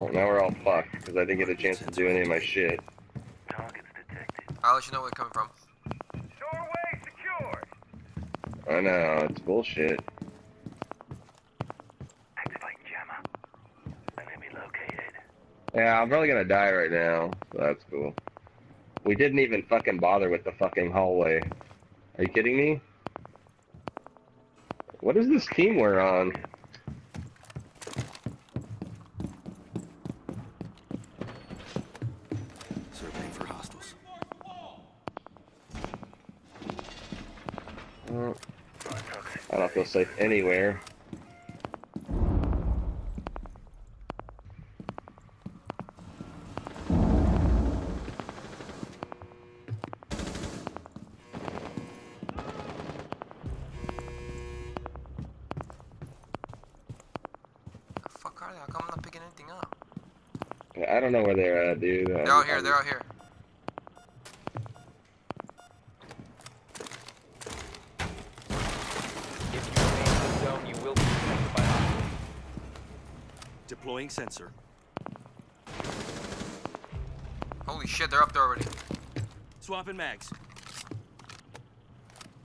Well, now we're all fucked because I didn't get a chance to do any of my shit. Targets detected. I'll let you know where it's coming from. Doorway secured. I know it's bullshit. Activating jammer. Enemy located. Yeah, I'm probably gonna die right now. So that's cool. We didn't even fucking bother with the fucking hallway. Are you kidding me? What is this team we're on? I don't feel safe anywhere. Fuck are they? How come I'm not picking anything up? I don't know where they're at, dude. They're out here. They're out here. If you remain in the zone, you will be detected by hostiles. Deploying sensor. Holy shit, they're up there already. Swapping mags.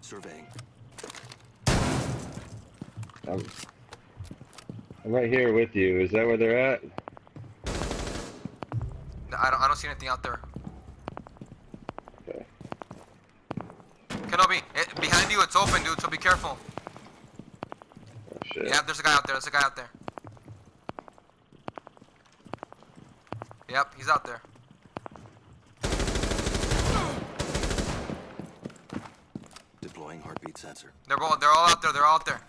Surveying. I'm, I'm right here with you. Is that where they're at? I don't, I don't see anything out there. Okay. Kenobi, it, behind you, it's open, dude, so be careful. Oh, shit. Yeah, there's a guy out there. There's a guy out there. Yep, he's out there. Deploying heartbeat sensor. They're all, they're all out there. They're all out there.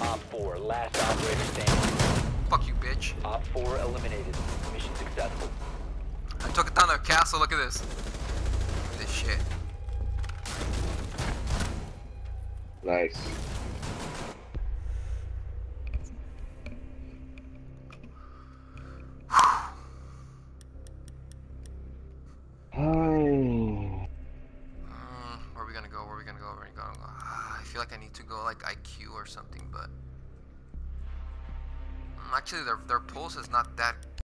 Op 4, last operator standing. Fuck you, bitch. Op 4 eliminated. Mission successful. I took it down their castle. Look at this. Look at this shit. Nice. Feel like I need to go like IQ or something, but mm, actually their their pulse is not that